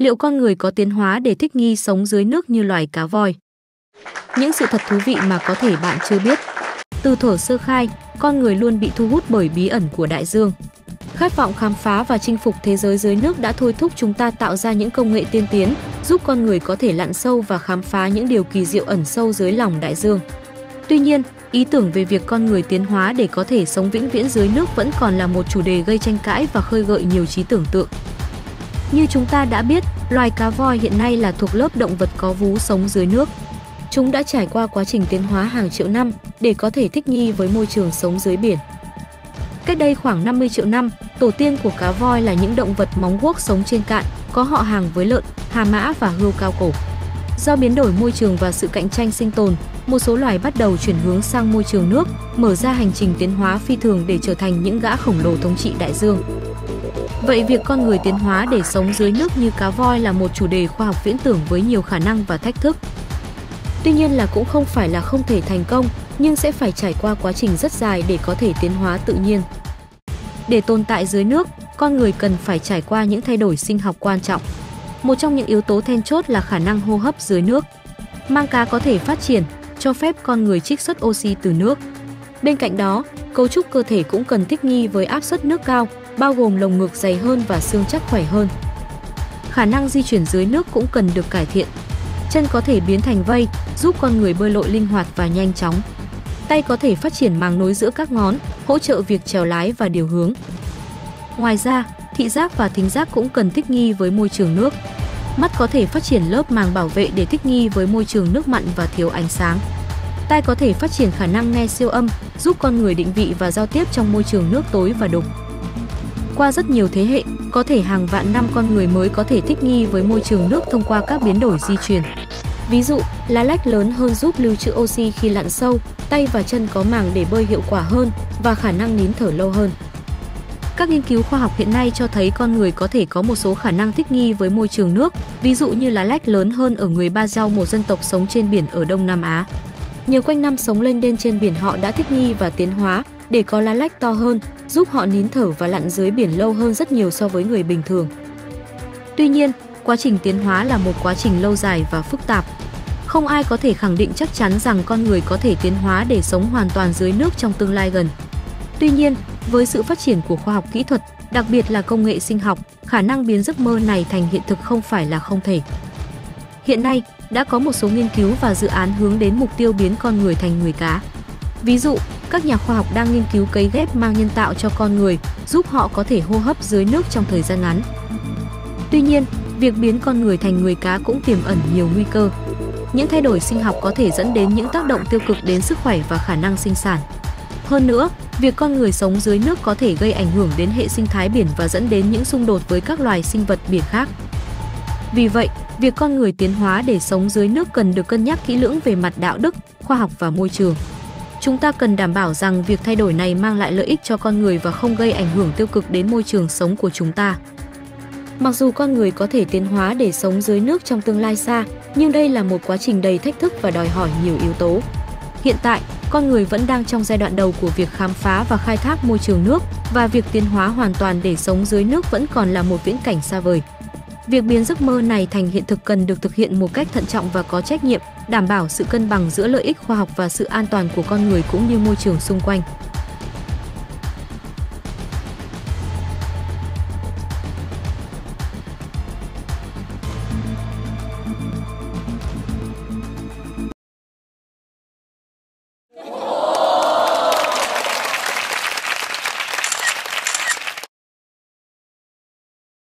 Liệu con người có tiến hóa để thích nghi sống dưới nước như loài cá voi? Những sự thật thú vị mà có thể bạn chưa biết. Từ thổ sơ khai, con người luôn bị thu hút bởi bí ẩn của đại dương. Khát vọng khám phá và chinh phục thế giới dưới nước đã thôi thúc chúng ta tạo ra những công nghệ tiên tiến, giúp con người có thể lặn sâu và khám phá những điều kỳ diệu ẩn sâu dưới lòng đại dương. Tuy nhiên, ý tưởng về việc con người tiến hóa để có thể sống vĩnh viễn dưới nước vẫn còn là một chủ đề gây tranh cãi và khơi gợi nhiều trí tưởng tượng. Như chúng ta đã biết, loài cá voi hiện nay là thuộc lớp động vật có vú sống dưới nước. Chúng đã trải qua quá trình tiến hóa hàng triệu năm để có thể thích nghi với môi trường sống dưới biển. Cách đây khoảng 50 triệu năm, tổ tiên của cá voi là những động vật móng guốc sống trên cạn, có họ hàng với lợn, hà mã và hươu cao cổ. Do biến đổi môi trường và sự cạnh tranh sinh tồn, một số loài bắt đầu chuyển hướng sang môi trường nước, mở ra hành trình tiến hóa phi thường để trở thành những gã khổng lồ thống trị đại dương. Vậy việc con người tiến hóa để sống dưới nước như cá voi là một chủ đề khoa học viễn tưởng với nhiều khả năng và thách thức. Tuy nhiên là cũng không phải là không thể thành công, nhưng sẽ phải trải qua quá trình rất dài để có thể tiến hóa tự nhiên. Để tồn tại dưới nước, con người cần phải trải qua những thay đổi sinh học quan trọng. Một trong những yếu tố then chốt là khả năng hô hấp dưới nước. Mang cá có thể phát triển, cho phép con người trích xuất oxy từ nước. Bên cạnh đó, cấu trúc cơ thể cũng cần thích nghi với áp suất nước cao, bao gồm lồng ngực dày hơn và xương chắc khỏe hơn. Khả năng di chuyển dưới nước cũng cần được cải thiện. Chân có thể biến thành vây, giúp con người bơi lội linh hoạt và nhanh chóng. Tay có thể phát triển màng nối giữa các ngón, hỗ trợ việc trèo lái và điều hướng. Ngoài ra, thị giác và thính giác cũng cần thích nghi với môi trường nước. Mắt có thể phát triển lớp màng bảo vệ để thích nghi với môi trường nước mặn và thiếu ánh sáng. Tai có thể phát triển khả năng nghe siêu âm, giúp con người định vị và giao tiếp trong môi trường nước tối và đục. Qua rất nhiều thế hệ, có thể hàng vạn năm con người mới có thể thích nghi với môi trường nước thông qua các biến đổi di truyền. Ví dụ, lá lách lớn hơn giúp lưu trữ oxy khi lặn sâu, tay và chân có màng để bơi hiệu quả hơn và khả năng nín thở lâu hơn. Các nghiên cứu khoa học hiện nay cho thấy con người có thể có một số khả năng thích nghi với môi trường nước, ví dụ như lá lách lớn hơn ở người Ba Giao một dân tộc sống trên biển ở Đông Nam Á. Nhiều quanh năm sống lên đên trên biển họ đã thích nghi và tiến hóa để có lá lách to hơn, giúp họ nín thở và lặn dưới biển lâu hơn rất nhiều so với người bình thường. Tuy nhiên, quá trình tiến hóa là một quá trình lâu dài và phức tạp. Không ai có thể khẳng định chắc chắn rằng con người có thể tiến hóa để sống hoàn toàn dưới nước trong tương lai gần. Tuy nhiên, với sự phát triển của khoa học kỹ thuật, đặc biệt là công nghệ sinh học, khả năng biến giấc mơ này thành hiện thực không phải là không thể. Hiện nay, đã có một số nghiên cứu và dự án hướng đến mục tiêu biến con người thành người cá. Ví dụ, các nhà khoa học đang nghiên cứu cấy ghép mang nhân tạo cho con người, giúp họ có thể hô hấp dưới nước trong thời gian ngắn. Tuy nhiên, việc biến con người thành người cá cũng tiềm ẩn nhiều nguy cơ. Những thay đổi sinh học có thể dẫn đến những tác động tiêu cực đến sức khỏe và khả năng sinh sản. Hơn nữa, việc con người sống dưới nước có thể gây ảnh hưởng đến hệ sinh thái biển và dẫn đến những xung đột với các loài sinh vật biển khác. Vì vậy, việc con người tiến hóa để sống dưới nước cần được cân nhắc kỹ lưỡng về mặt đạo đức, khoa học và môi trường. Chúng ta cần đảm bảo rằng việc thay đổi này mang lại lợi ích cho con người và không gây ảnh hưởng tiêu cực đến môi trường sống của chúng ta. Mặc dù con người có thể tiến hóa để sống dưới nước trong tương lai xa, nhưng đây là một quá trình đầy thách thức và đòi hỏi nhiều yếu tố. Hiện tại, con người vẫn đang trong giai đoạn đầu của việc khám phá và khai thác môi trường nước và việc tiến hóa hoàn toàn để sống dưới nước vẫn còn là một viễn cảnh xa vời. Việc biến giấc mơ này thành hiện thực cần được thực hiện một cách thận trọng và có trách nhiệm, đảm bảo sự cân bằng giữa lợi ích khoa học và sự an toàn của con người cũng như môi trường xung quanh.